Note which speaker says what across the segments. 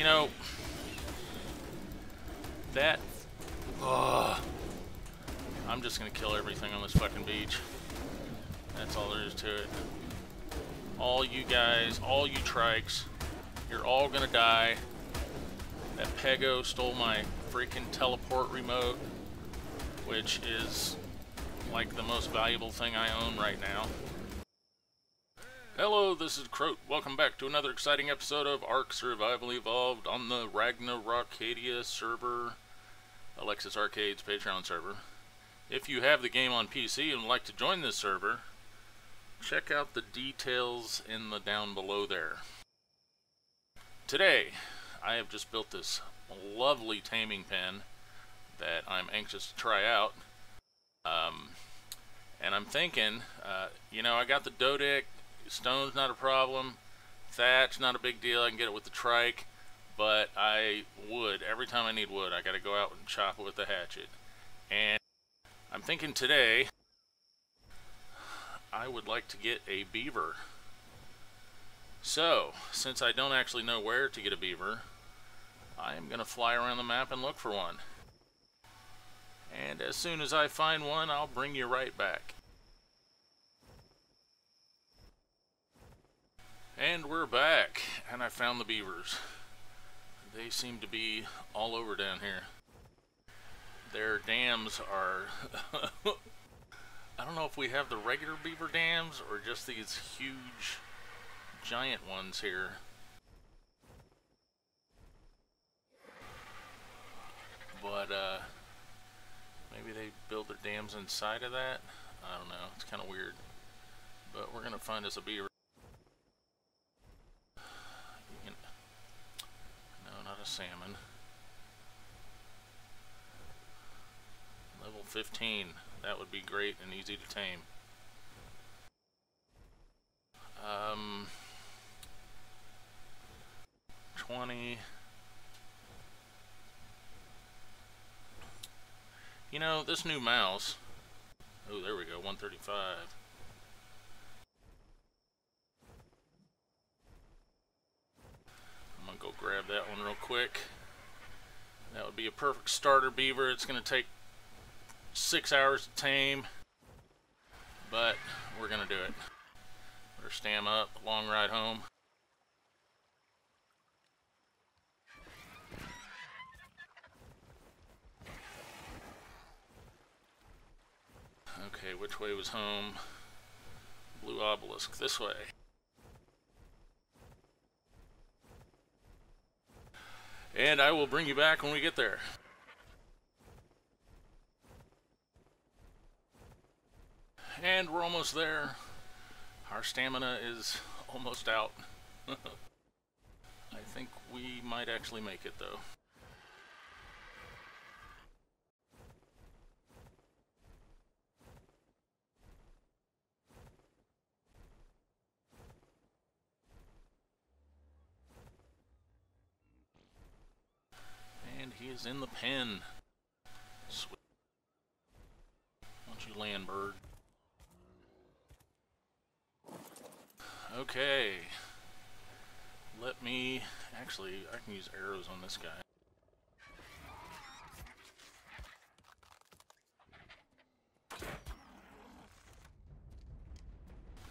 Speaker 1: You know, that... Ugh. I'm just gonna kill everything on this fucking beach. That's all there is to it. All you guys, all you trikes, you're all gonna die. That Pego stole my freaking teleport remote, which is like the most valuable thing I own right now. Hello, this is Crote. Welcome back to another exciting episode of Ark Survival Evolved on the Ragnarocadia server, Alexis Arcade's Patreon server. If you have the game on PC and would like to join this server, check out the details in the down below there. Today, I have just built this lovely taming pen that I'm anxious to try out. Um, and I'm thinking, uh, you know, I got the Doedic, stone's not a problem, thatch not a big deal, I can get it with the trike, but I wood, every time I need wood, I gotta go out and chop it with the hatchet. And I'm thinking today, I would like to get a beaver. So, since I don't actually know where to get a beaver, I am going to fly around the map and look for one. And as soon as I find one, I'll bring you right back. And we're back, and I found the beavers. They seem to be all over down here their dams are I don't know if we have the regular beaver dams or just these huge giant ones here. But uh, maybe they build their dams inside of that. I don't know. It's kind of weird. But we're going to find us a beaver. A salmon. Level 15. That would be great and easy to tame. Um, 20. You know, this new mouse. Oh, there we go, 135. Gonna go grab that one real quick. That would be a perfect starter beaver. It's gonna take six hours to tame, but we're gonna do it. Better stam up, long ride home. Okay, which way was home? Blue obelisk, this way. And I will bring you back when we get there. And we're almost there. Our stamina is almost out. I think we might actually make it though. And he is in the pen. Sweet. Why don't you land, bird? Okay. Let me... Actually, I can use arrows on this guy.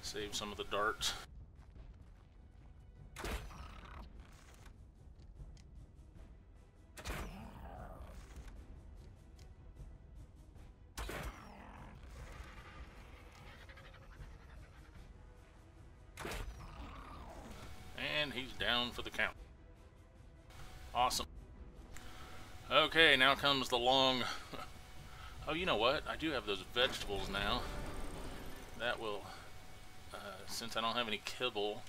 Speaker 1: Save some of the darts. He's down for the count. Awesome. Okay, now comes the long... oh, you know what? I do have those vegetables now. That will, uh, since I don't have any kibble,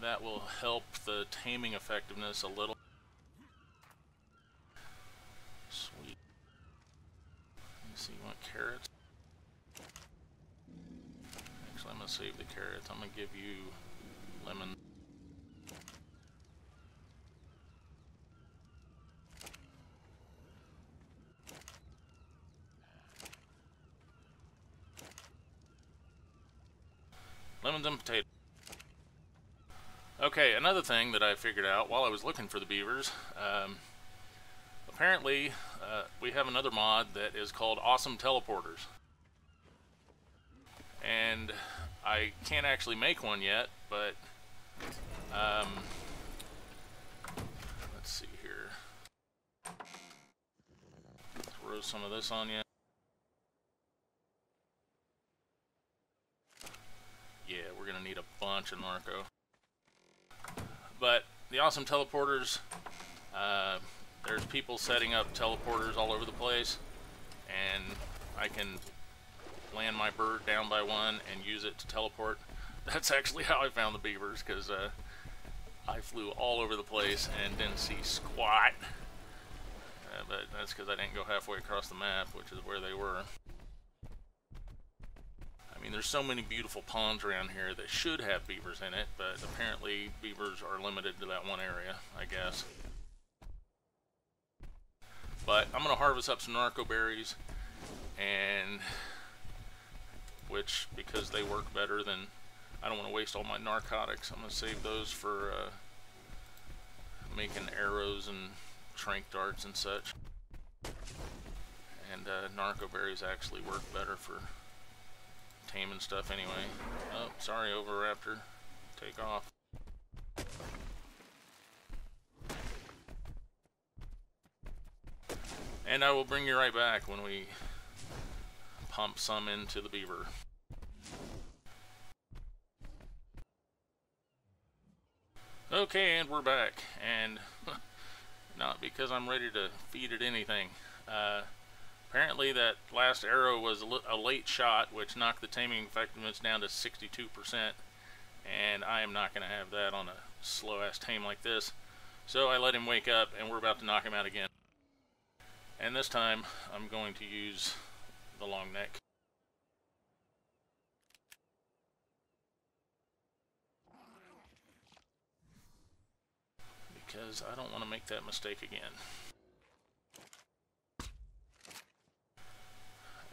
Speaker 1: that will help the taming effectiveness a little. Sweet. Let me see, you want carrots? Actually, I'm going to save the carrots. I'm going to give you lemon. And potatoes. Okay, another thing that I figured out while I was looking for the beavers, um, apparently uh, we have another mod that is called Awesome Teleporters. And I can't actually make one yet, but um, let's see here. Throw some of this on you. Yeah, we're gonna need a bunch of narco. But the awesome teleporters, uh, there's people setting up teleporters all over the place, and I can land my bird down by one and use it to teleport. That's actually how I found the beavers, because uh, I flew all over the place and didn't see squat. Uh, but that's because I didn't go halfway across the map, which is where they were. I mean, there's so many beautiful ponds around here that should have beavers in it, but apparently beavers are limited to that one area, I guess. But I'm going to harvest up some narco berries, and which, because they work better than, I don't want to waste all my narcotics, I'm going to save those for uh, making arrows and trank darts and such. And uh, narco berries actually work better for taming stuff anyway. Oh, sorry, Oviraptor. Take off. And I will bring you right back when we pump some into the beaver. Okay, and we're back. And not because I'm ready to feed it anything. Uh, Apparently that last arrow was a late shot, which knocked the taming effectiveness down to 62%, and I am not going to have that on a slow-ass tame like this. So I let him wake up, and we're about to knock him out again. And this time, I'm going to use the long neck. Because I don't want to make that mistake again.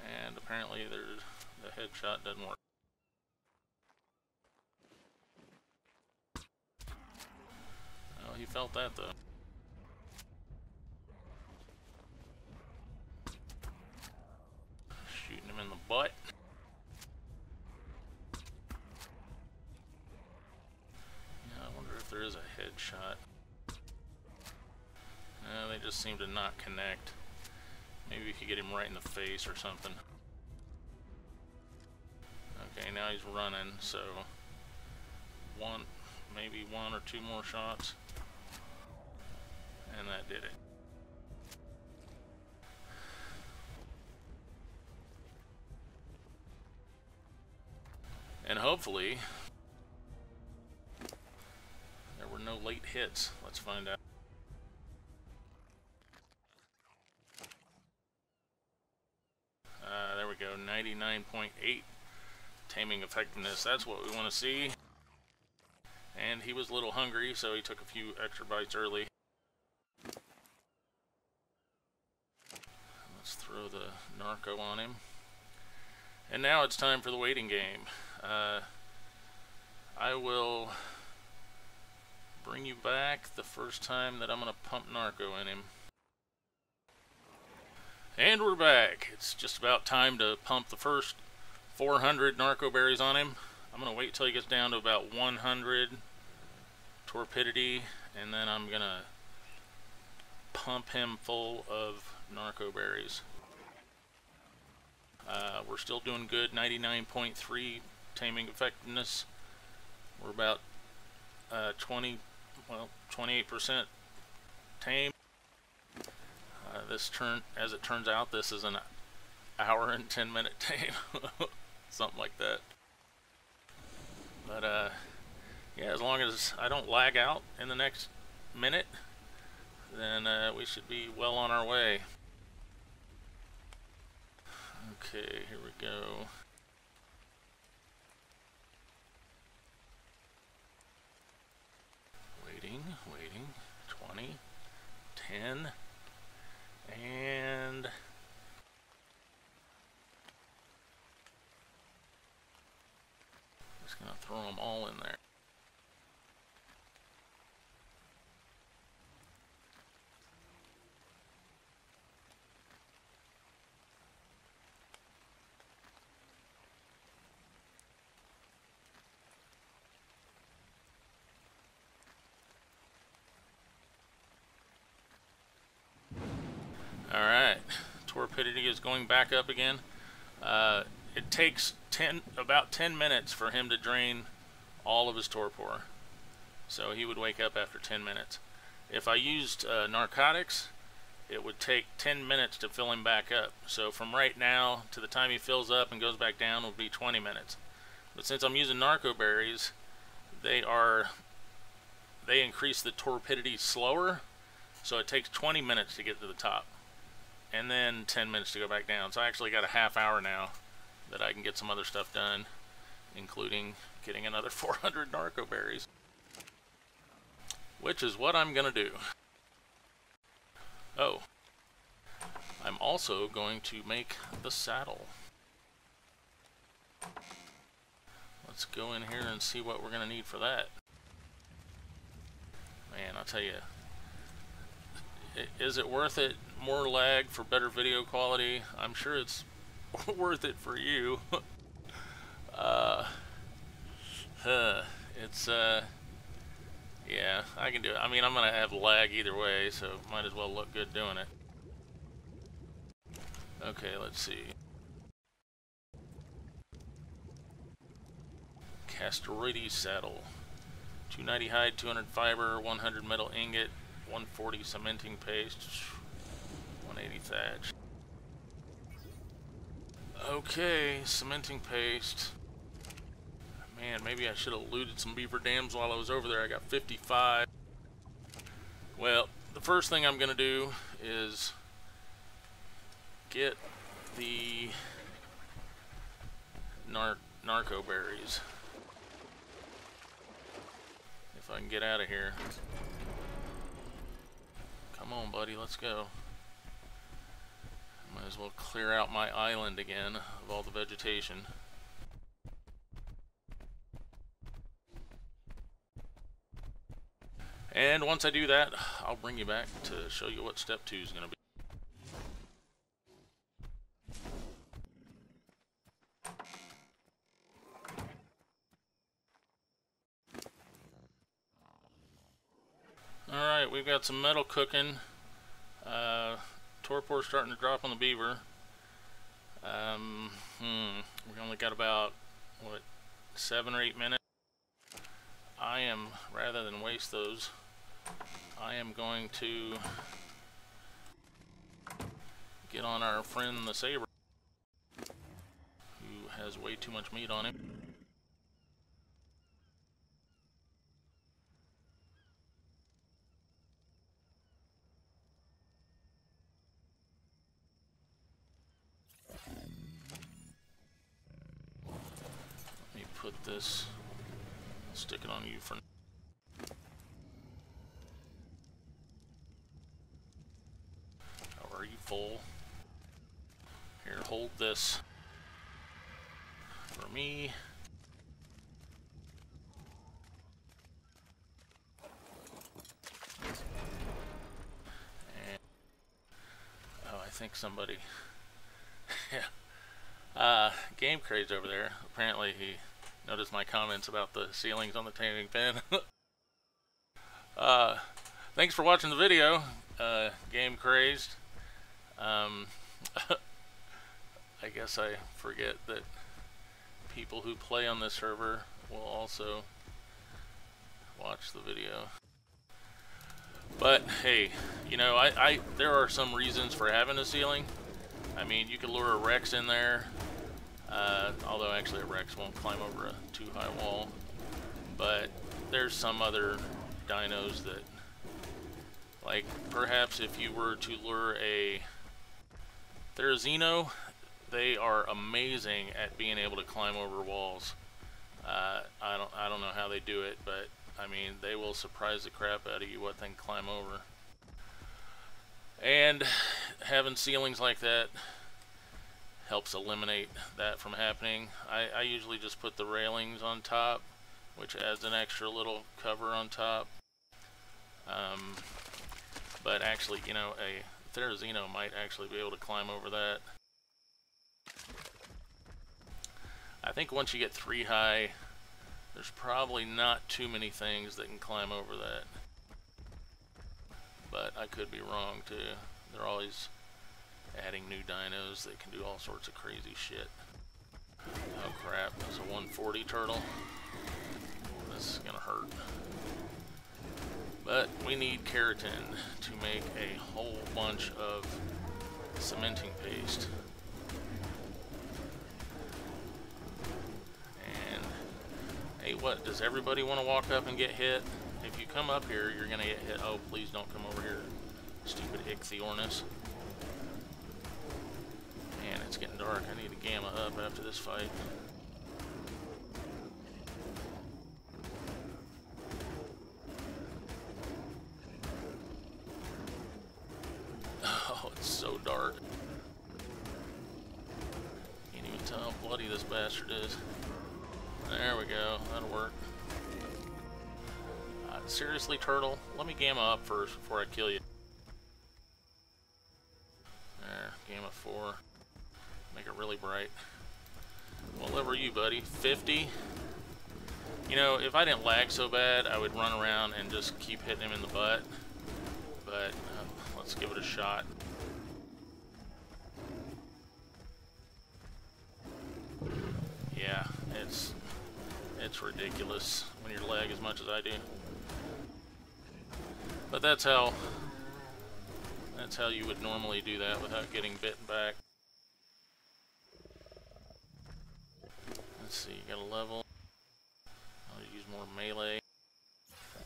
Speaker 1: And apparently there's the headshot doesn't work. Oh, he felt that though. Shooting him in the butt. Yeah, I wonder if there is a headshot. No, they just seem to not connect. Maybe we could get him right in the face or something. Okay, now he's running, so one, maybe one or two more shots. And that did it. And hopefully, there were no late hits. Let's find out. Uh, there we go, 99.8 taming effectiveness. That's what we want to see. And he was a little hungry, so he took a few extra bites early. Let's throw the narco on him. And now it's time for the waiting game. Uh, I will bring you back the first time that I'm going to pump narco in him. And we're back. It's just about time to pump the first 400 narco berries on him. I'm going to wait till he gets down to about 100 torpidity, and then I'm going to pump him full of narco berries. Uh, we're still doing good, 99.3 taming effectiveness. We're about uh, 20, well, 28% tame. Uh, this turn, as it turns out, this is an hour and 10 minute tape, Something like that. But, uh, yeah, as long as I don't lag out in the next minute, then uh, we should be well on our way. Okay, here we go. Waiting, waiting. 20, 10, and just gonna throw them all in there. Torpidity is going back up again. Uh, it takes 10, about 10 minutes for him to drain all of his torpor. So he would wake up after 10 minutes. If I used uh, narcotics, it would take 10 minutes to fill him back up. So from right now to the time he fills up and goes back down would be 20 minutes. But since I'm using narco berries, they are they increase the torpidity slower, so it takes 20 minutes to get to the top, and then 10 minutes to go back down. So I actually got a half hour now that I can get some other stuff done, including getting another 400 narco berries, which is what I'm gonna do. Oh, I'm also going to make the saddle. Let's go in here and see what we're going to need for that. Man, I'll tell you, is it worth it? More lag for better video quality? I'm sure it's worth it for you. uh, huh, it's, uh, yeah, I can do it. I mean, I'm going to have lag either way, so might as well look good doing it. Okay, let's see. Castoroides saddle. 290 hide, 200 fiber, 100 metal ingot, 140 cementing paste, 180 thatch. Okay, cementing paste. Man, maybe I should have looted some beaver dams while I was over there. I got 55. Well, the first thing I'm going to do is get the nar narco berries. If I can get out of here. Come on, buddy, let's go. Might as well clear out my island again of all the vegetation. And once I do that, I'll bring you back to show you what step two is going to be. Alright, we've got some metal cooking. Uh, torpor starting to drop on the beaver. Um, hmm, we only got about, what, seven or eight minutes. I am, rather than waste those, I am going to get on our friend the Saber, who has way too much meat on him. Let me put this, stick it on you for now. Are you full. Here, hold this for me. And, oh, I think somebody, yeah, uh, Game Craze over there, apparently he noticed my comments about the ceilings on the tanning pen. uh, thanks for watching the video, uh, Game Crazed. Um, I guess I forget that people who play on this server will also watch the video. But hey, you know, I, I there are some reasons for having a ceiling. I mean, you could lure a Rex in there, uh, although actually a Rex won't climb over a too high wall. But there's some other dinos that, like perhaps if you were to lure a Therizino, they are amazing at being able to climb over walls. Uh, I don't I don't know how they do it, but I mean they will surprise the crap out of you what they can climb over. And having ceilings like that helps eliminate that from happening. I, I usually just put the railings on top, which adds an extra little cover on top. Um, but actually, you know, a Therizino might actually be able to climb over that. I think once you get three high, there's probably not too many things that can climb over that. But I could be wrong too. They're always adding new dinos that can do all sorts of crazy shit. Oh crap, that's a 140 turtle. This is gonna hurt. But we need keratin to make a whole bunch of cementing paste. And, hey what, does everybody want to walk up and get hit? If you come up here, you're gonna get hit. Oh, please don't come over here, stupid Ichthyornis. It's getting dark. I need to gamma up after this fight. Oh, it's so dark. Can't even tell how bloody this bastard is. There we go. That'll work. Uh, seriously, turtle? Let me gamma up first before I kill you. There, gamma 4. Make it really bright. What level are you, buddy? 50? You know, if I didn't lag so bad, I would run around and just keep hitting him in the butt. But, uh, let's give it a shot. Yeah, it's it's ridiculous when you lag as much as I do. But that's how that's how you would normally do that without getting bitten back. Let's see, you got a level. I'll use more melee.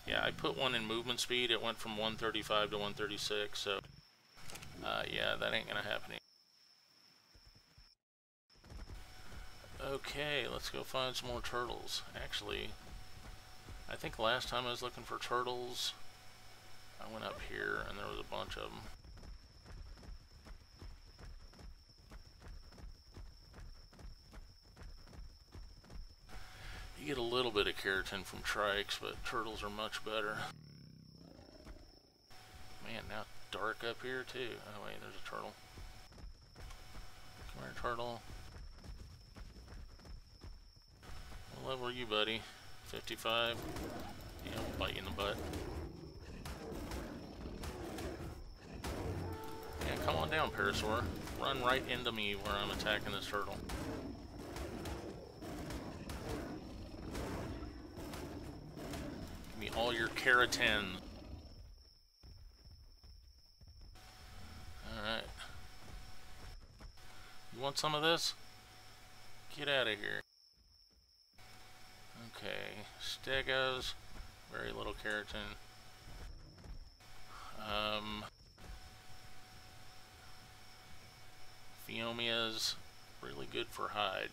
Speaker 1: Yeah, I put one in movement speed. It went from 135 to 136, so uh, yeah, that ain't gonna happen. Okay, let's go find some more turtles. Actually, I think last time I was looking for turtles, I went up here and there was a bunch of them. Get a little bit of keratin from trikes, but turtles are much better. Man, now dark up here too. Oh wait, there's a turtle. Come here, turtle. What level are you, buddy? 55? Yeah, we'll bite you in the butt. Yeah, come on down, Parasaur. Run right into me where I'm attacking this turtle. All your keratin. Alright. You want some of this? Get out of here. Okay, Stegos, very little keratin. Um, Phiomia's really good for hide.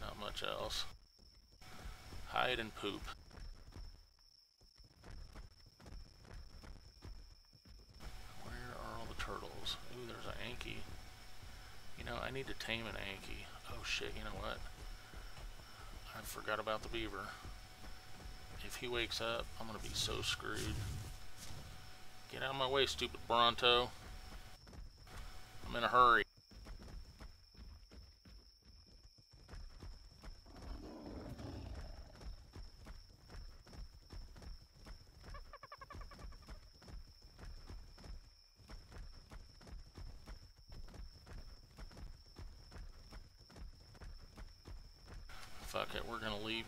Speaker 1: Not much else. Hide and poop. Where are all the turtles? Ooh, there's an Anky. You know, I need to tame an Anky. Oh shit, you know what? I forgot about the beaver. If he wakes up, I'm gonna be so screwed. Get out of my way, stupid Bronto. I'm in a hurry. Fuck it, we're gonna leave.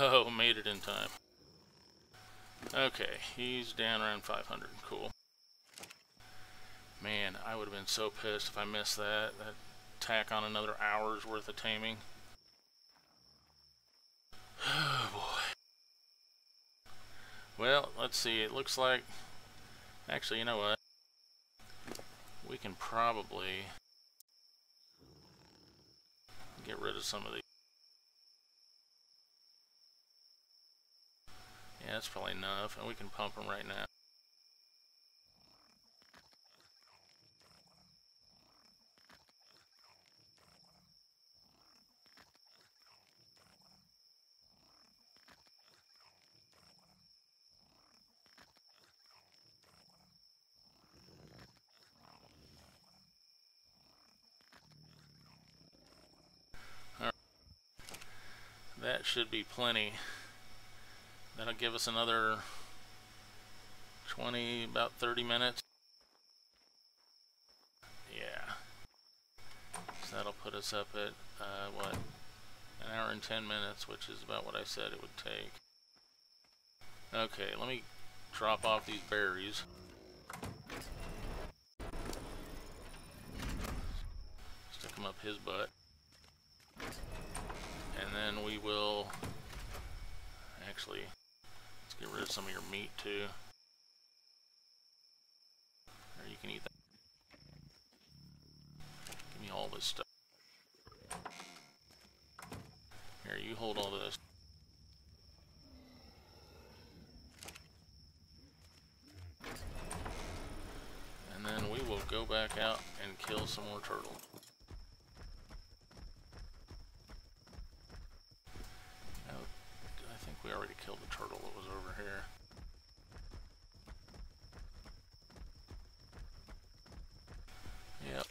Speaker 1: Oh, made it in time. Okay, he's down around 500. Cool. Man, I would have been so pissed if I missed that. That tack on another hour's worth of taming. Oh boy. Well, let's see. It looks like... Actually, you know what? We can probably get rid of some of these. Yeah, that's probably enough, and we can pump them right now. That should be plenty. That'll give us another 20, about 30 minutes. Yeah. So that'll put us up at, uh, what, an hour and 10 minutes, which is about what I said it would take. Okay, let me drop off these berries. Stick them up his butt. And then we will... Actually, get rid of some of your meat too. Or you can eat that. Give me all this stuff. Here, you hold all this. And then we will go back out and kill some more turtle. Oh, I think we already killed the turtle that was over here. Yep.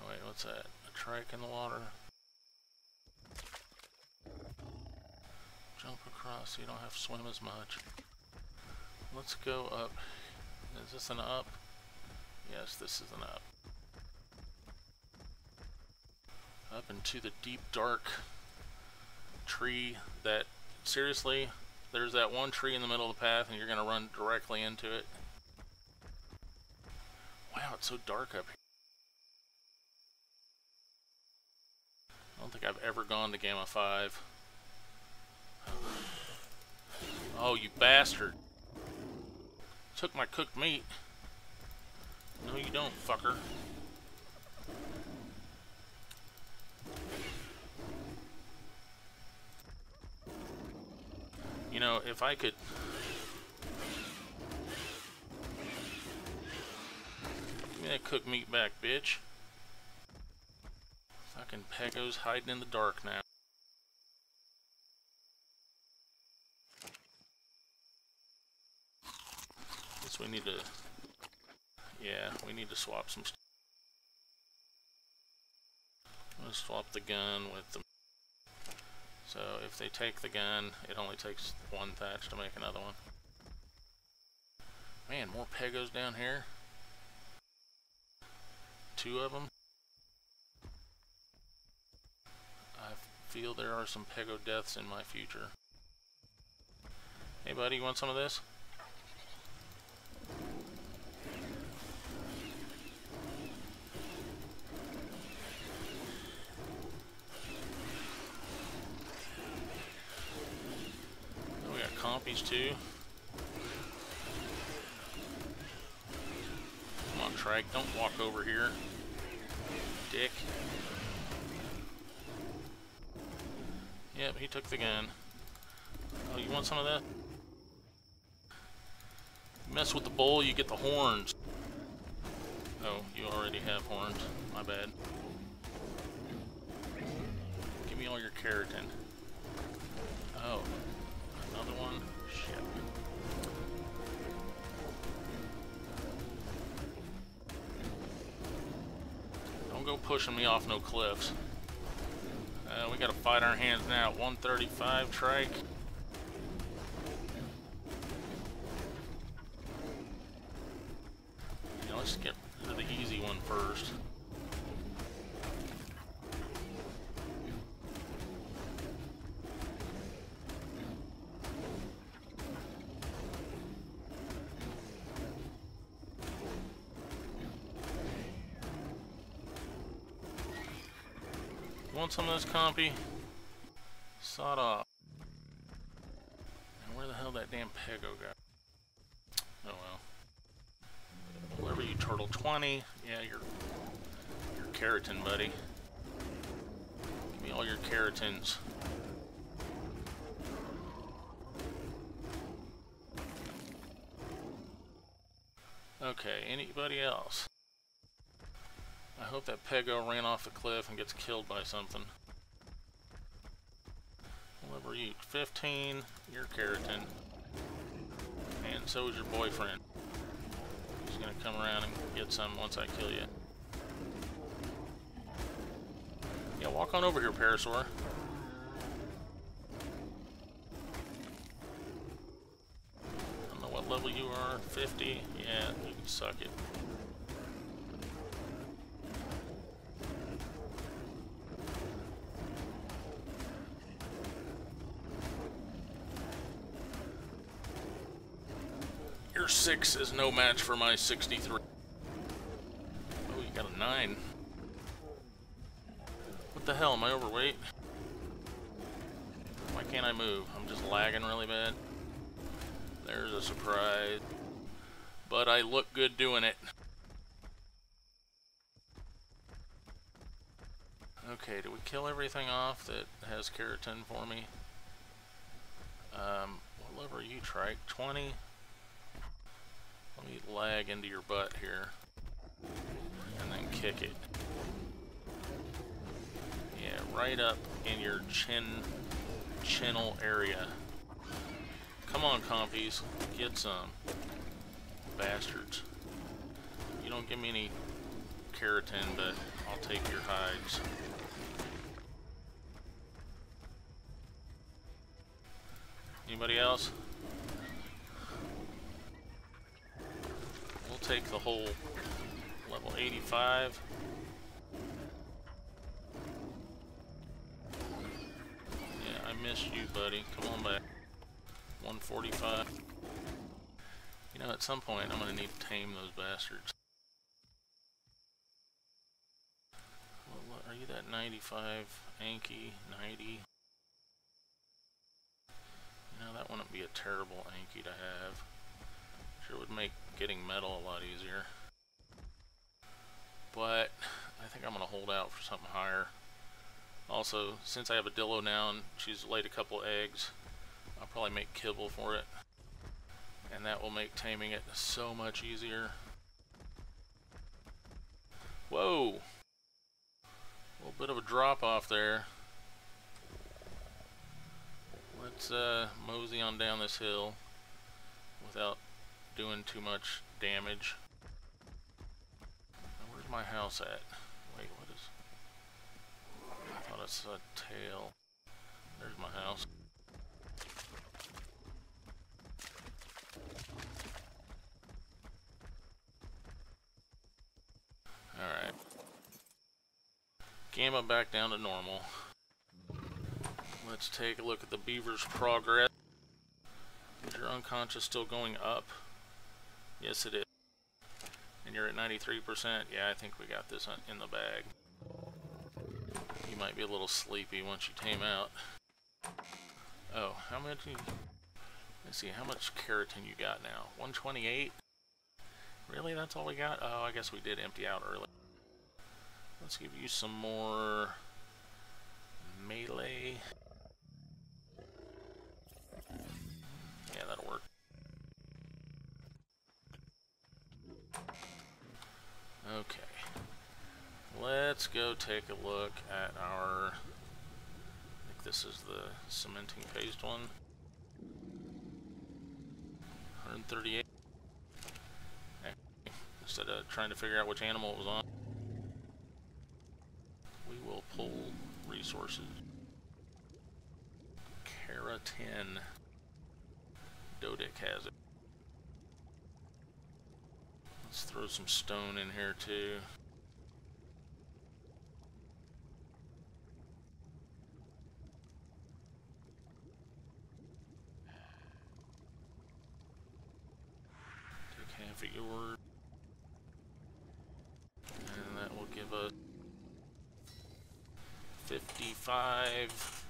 Speaker 1: Oh wait, what's that? A trike in the water? Jump swim as much. Let's go up. Is this an up? Yes, this is an up. Up into the deep dark tree that, seriously, there's that one tree in the middle of the path and you're going to run directly into it. Wow, it's so dark up here. I don't think I've ever gone to Gamma 5. Oh, you bastard. Took my cooked meat. No, you don't, fucker. You know, if I could... Give me that cooked meat back, bitch. Fucking Pegos hiding in the dark now. Guess we need to... Yeah, we need to swap some stuff. Let's swap the gun with the... So if they take the gun, it only takes one thatch to make another one. Man, more Pegos down here. Two of them. I feel there are some Pego deaths in my future. Hey buddy, you want some of this? Got too. Come on, Trike, don't walk over here. Dick. Yep, he took the gun. Oh, you want some of that? Mess with the bowl, you get the horns. Oh, you already have horns. My bad. Give me all your keratin. Oh, go pushing me off no cliffs. Uh, we gotta fight our hands now. 135 trike. Let's get to the easy one first. Want some of this compy? Sawed off. And where the hell that damn pego got? Oh well. Whoever you turtle 20, yeah, you're you're keratin, buddy. Give me all your keratins. Okay, anybody else? I hope that Pego ran off a cliff and gets killed by something. Whatever you, 15, your keratin, and so is your boyfriend. He's gonna come around and get some once I kill you. Yeah, walk on over here, Parasaur. I don't know what level you are, 50? Yeah, you can suck it. 6 is no match for my 63. Oh, you got a 9. What the hell, am I overweight? Why can't I move? I'm just lagging really bad. There's a surprise. But I look good doing it. Okay, do we kill everything off that has keratin for me? Um, what level are you, Trike? 20? Lag into your butt here. And then kick it. Yeah, right up in your chin, channel area. Come on, compies. Get some. Bastards. You don't give me any keratin, but I'll take your hides. Anybody else? We'll take the whole level 85. Yeah, I missed you, buddy. Come on back. 145. You know, at some point, I'm going to need to tame those bastards. Well, are you that 95 Anky? 90? You know, that wouldn't be a terrible Anky to have. Sure would make getting metal a lot easier. But, I think I'm going to hold out for something higher. Also, since I have a Dillo now and she's laid a couple eggs, I'll probably make kibble for it. And that will make taming it so much easier. Whoa! A little bit of a drop off there. Let's uh, mosey on down this hill without doing too much damage. Now, where's my house at? Wait, what is... I thought it's a tail. There's my house. Alright. Gamma back down to normal. Let's take a look at the beaver's progress. Is your unconscious still going up? Yes, it is. And you're at 93%? Yeah, I think we got this in the bag. You might be a little sleepy once you tame out. Oh, how much. Let's see, how much keratin you got now? 128? Really, that's all we got? Oh, I guess we did empty out early. Let's give you some more melee. Yeah, that'll work. Okay. Let's go take a look at our... I think this is the cementing paste one. 138 instead of trying to figure out which animal it was on. We will pull resources. Keratin. Doedic has it. Let's throw some stone in here too. Take half of yours. And that will give us 55.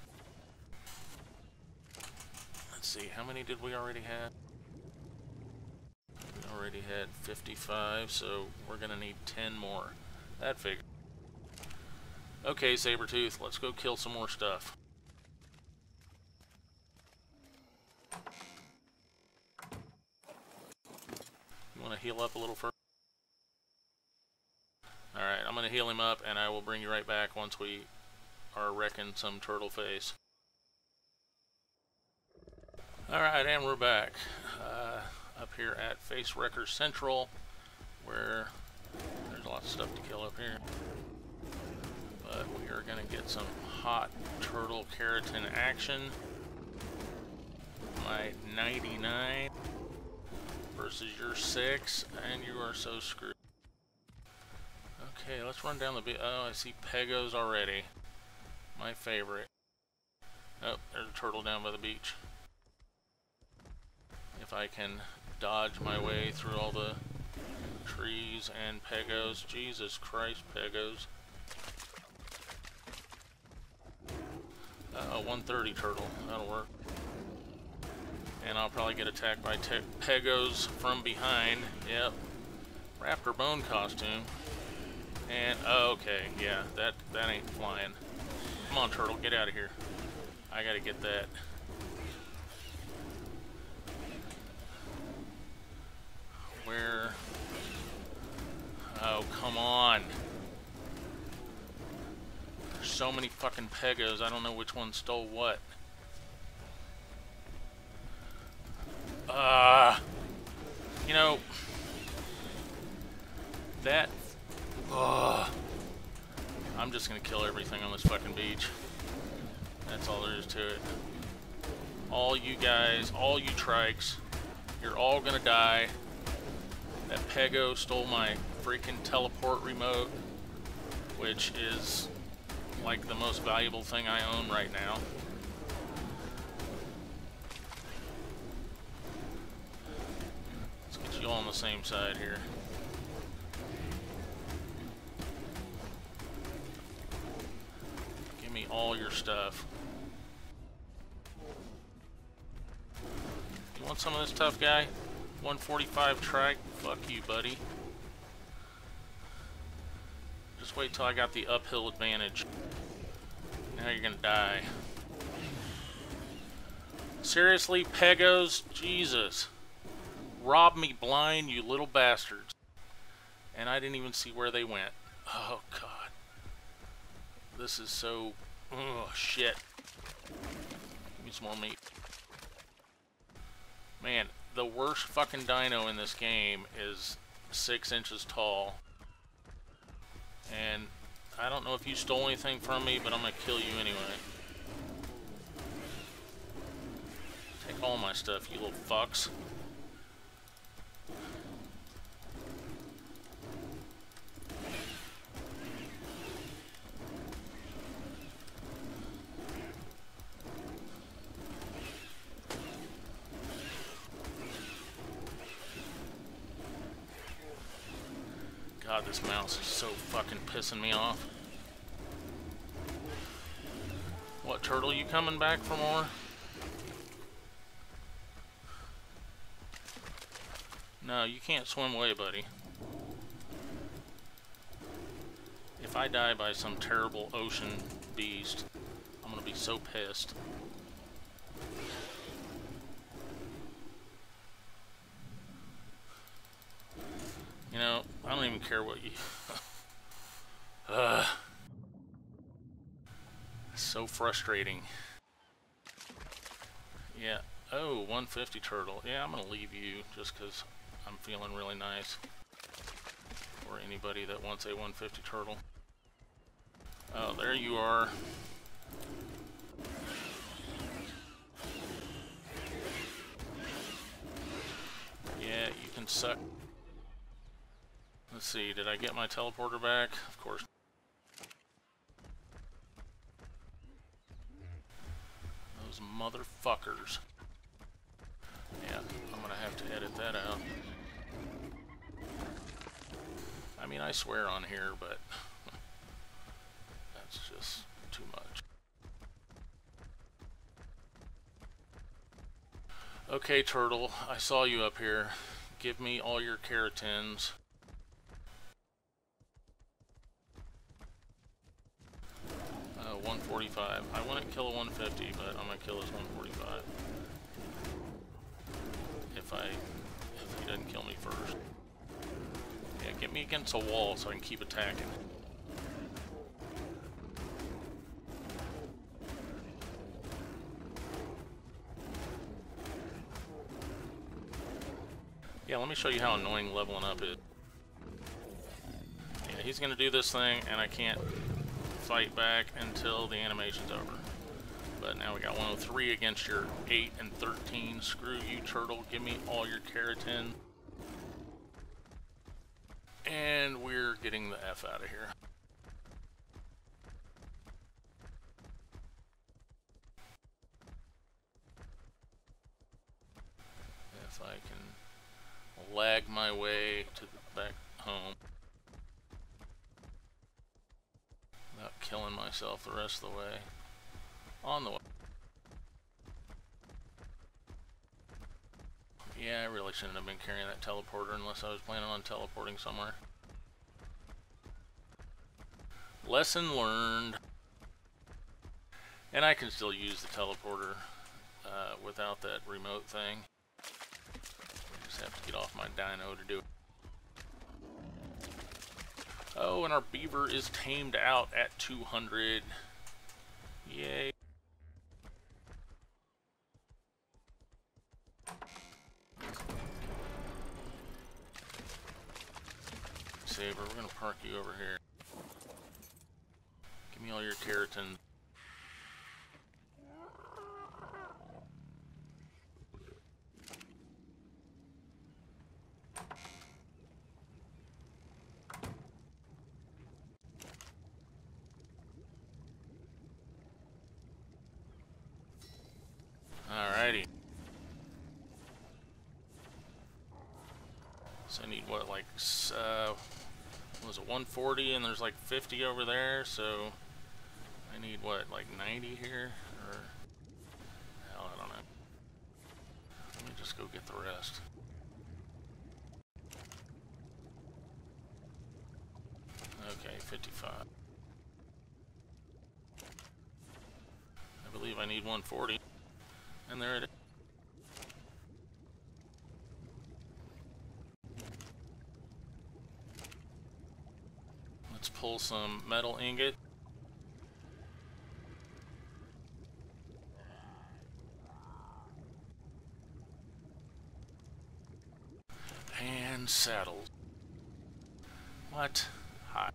Speaker 1: Let's see, how many did we already have? Already had 55, so we're gonna need 10 more. That figure. Okay, Sabretooth, let's go kill some more stuff. You wanna heal up a little first? Alright, I'm gonna heal him up and I will bring you right back once we are wrecking some turtle face. Alright, and we're back. Uh, up here at Face Wrecker Central, where there's a lot of stuff to kill up here. But we are going to get some hot turtle keratin action. My 99. versus your six, and you are so screwed. Okay, let's run down the beach. Oh, I see Pegos already. My favorite. Oh, there's a turtle down by the beach. If I can dodge my way through all the trees and Pegos. Jesus Christ, Pegos. Uh, 130 turtle. That'll work. And I'll probably get attacked by Pegos from behind. Yep. Raptor bone costume. And, okay, yeah, that, that ain't flying. Come on, turtle, get out of here. I gotta get that. Where? Oh, come on. There's so many fucking Pegos, I don't know which one stole what. Uh, you know, that, uh, I'm just gonna kill everything on this fucking beach. That's all there is to it. All you guys, all you trikes, you're all gonna die. That Pego stole my freaking teleport remote, which is like the most valuable thing I own right now. Let's get you all on the same side here. Give me all your stuff. You want some of this tough guy? 145 trike? Fuck you, buddy. Just wait till I got the uphill advantage. Now you're gonna die. Seriously, Pegos? Jesus Rob me blind, you little bastards. And I didn't even see where they went. Oh, God. This is so... Oh, shit. Give me some more meat. Man, the worst fucking dino in this game is six inches tall. And I don't know if you stole anything from me, but I'm gonna kill you anyway. Take all my stuff, you little fucks. God, this mouse is so fucking pissing me off. What, Turtle, you coming back for more? No, you can't swim away, buddy. If I die by some terrible ocean beast, I'm gonna be so pissed. You know, I don't even care what you... uh, so frustrating. Yeah. Oh, 150 turtle. Yeah, I'm going to leave you just because I'm feeling really nice. Or anybody that wants a 150 turtle. Oh, there you are. Yeah, you can suck Let's see, did I get my teleporter back? Of course. Those motherfuckers. Yeah, I'm gonna have to edit that out. I mean, I swear on here, but that's just too much. Okay, Turtle, I saw you up here. Give me all your keratins. Uh, 145. I wouldn't kill a 150, but I'm gonna kill this 145. If I, if he doesn't kill me first. Yeah, get me against a wall so I can keep attacking. Yeah, let me show you how annoying leveling up is. Yeah, he's gonna do this thing, and I can't fight back until the animation's over. But now we got 103 against your 8 and 13. Screw you, Turtle. Give me all your keratin. And we're getting the F out of here. If I can lag my way to the back home without killing myself the rest of the way on the way. Yeah, I really shouldn't have been carrying that teleporter unless I was planning on teleporting somewhere. Lesson learned. And I can still use the teleporter uh, without that remote thing. I just have to get off my dino to do it. Oh, and our beaver is tamed out at 200. Yay. Saber, we're gonna park you over here. Give me all your keratin. Alrighty. So I need like, uh, was it 140 and there's like 50 over there, so I need what, like 90 here? Or, hell, I don't know. Let me just go get the rest. Okay, 55. I believe I need 140. And there it is. Let's pull some metal ingot. And saddles. What? Hi.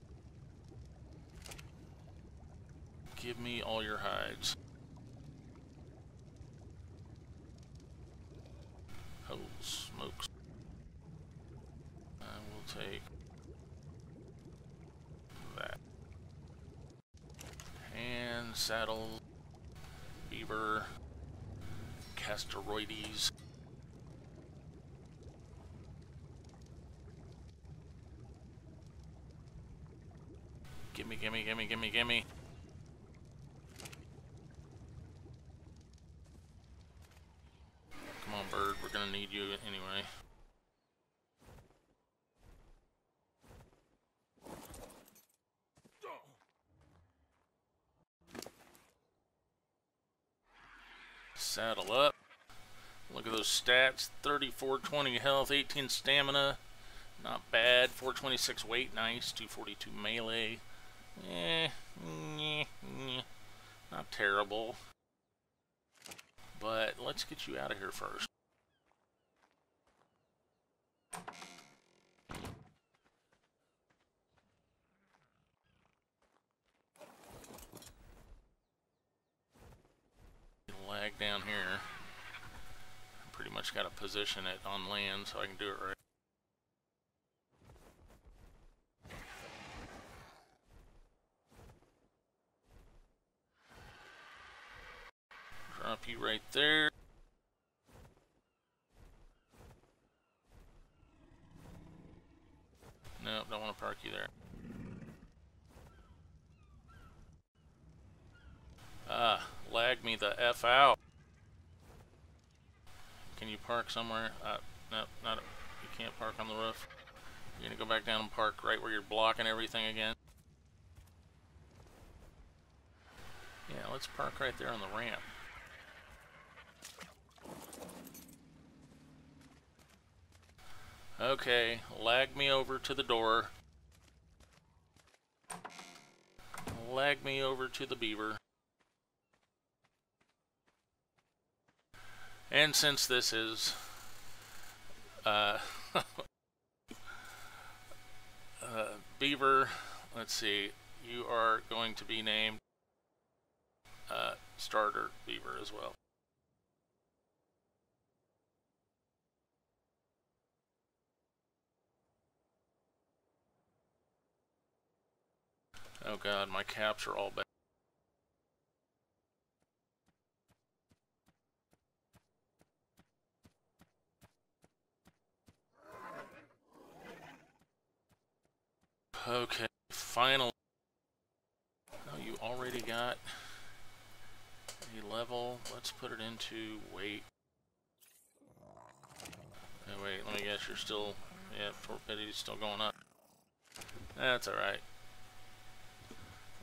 Speaker 1: Give me all your hides. Oh, smokes. I will take that. And saddle, beaver, Castoroides. Gimme, gimme, gimme, gimme. Come on, bird. We're gonna need you anyway. Saddle up. Look at those stats. 3420 health, 18 stamina. Not bad. 426 weight, nice. 242 melee. Eh, nyeh, nyeh. Not terrible. But let's get you out of here first. Lag down here. Pretty much got to position it on land so I can do it right. Drop you right there. Nope, don't want to park you there. Ah, lag me the F out. Can you park somewhere? Uh, no, not, a, you can't park on the roof. You're gonna go back down and park right where you're blocking everything again. Yeah, let's park right there on the ramp. Okay, lag me over to the door. Lag me over to the beaver. And since this is uh, uh, Beaver, let's see, you are going to be named uh, Starter Beaver as well. Oh god, my caps are all bad. Okay, finally. Oh, you already got a level. Let's put it into weight. Wait, let me guess, you're still, yeah, torpedo's still going up. That's alright.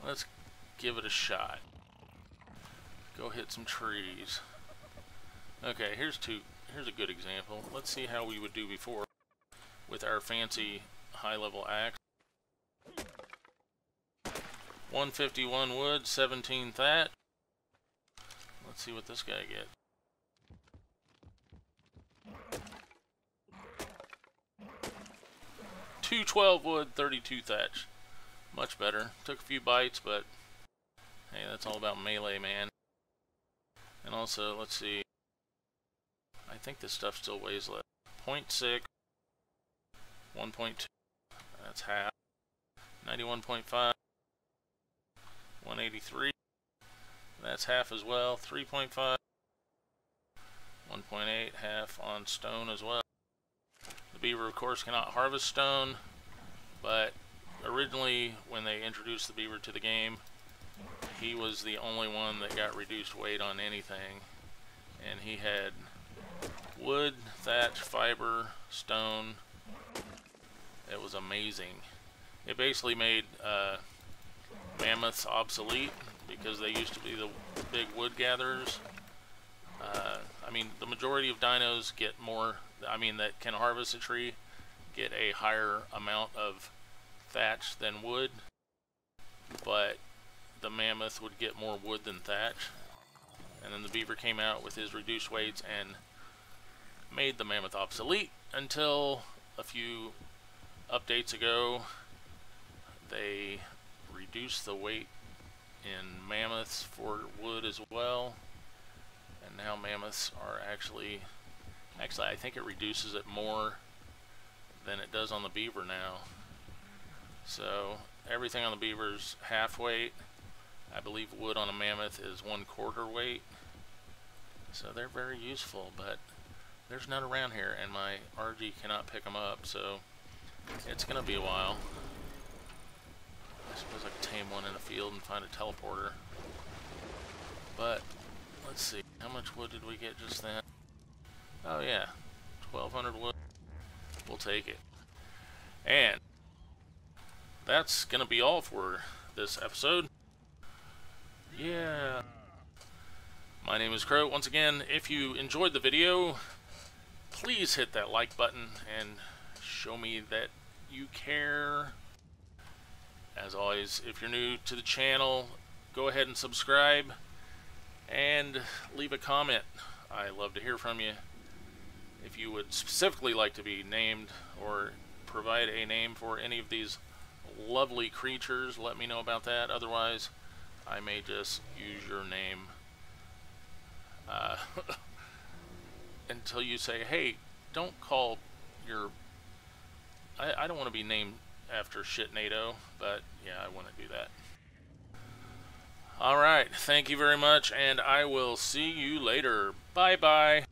Speaker 1: Let's give it a shot. Go hit some trees. Okay, here's two, here's a good example. Let's see how we would do before with our fancy high-level axe. 151 wood, 17 thatch. Let's see what this guy gets. Two twelve wood, 32 thatch. Much better. Took a few bites, but hey, that's all about melee, man. And also, let's see. I think this stuff still weighs less. 0.6, 1.2. That's half. 91.5. 183. That's half as well. 3.5. 1.8 half on stone as well. The beaver, of course, cannot harvest stone, but originally when they introduced the beaver to the game, he was the only one that got reduced weight on anything. And he had wood, thatch, fiber, stone. It was amazing. It basically made uh, mammoths obsolete because they used to be the big wood gatherers. Uh, I mean, the majority of dinos get more, I mean, that can harvest a tree, get a higher amount of thatch than wood, but the mammoth would get more wood than thatch. And then the beaver came out with his reduced weights and made the mammoth obsolete until a few updates ago they reduced the weight in mammoths for wood as well. And now mammoths are actually, actually I think it reduces it more than it does on the beaver now. So everything on the beaver is half weight. I believe wood on a mammoth is one quarter weight. So they're very useful, but there's none around here and my Argy cannot pick them up, so it's going to be a while. Suppose I could tame one in a field and find a teleporter. But, let's see. How much wood did we get just then? Oh yeah, 1200 wood. We'll take it. And, that's to be all for this episode. Yeah. My name is Crote. Once again, if you enjoyed the video, please hit that like button and show me that you care. As always, if you're new to the channel, go ahead and subscribe and leave a comment. I love to hear from you. If you would specifically like to be named or provide a name for any of these lovely creatures, let me know about that. Otherwise, I may just use your name uh, until you say, hey, don't call your... I, I don't want to be named after shit NATO, but yeah, I want to do that. Alright, thank you very much, and I will see you later. Bye-bye.